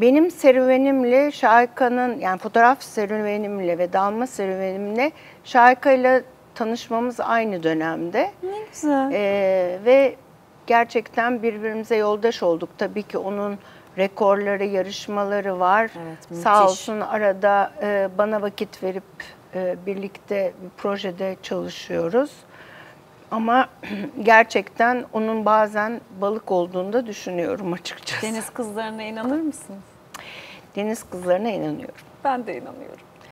Benim serüvenimle Şahika'nın yani fotoğraf serüvenimle ve dalma serüvenimle Şahika'yla tanışmamız aynı dönemde. Ne güzel. Ee, ve gerçekten birbirimize yoldaş olduk. Tabii ki onun rekorları, yarışmaları var. Evet, Sağ müthiş. olsun arada e, bana vakit verip e, birlikte bir projede çalışıyoruz. Ama gerçekten onun bazen balık olduğunu da düşünüyorum açıkçası. Deniz kızlarına inanır mısınız? Deniz kızlarına inanıyorum. Ben de inanıyorum.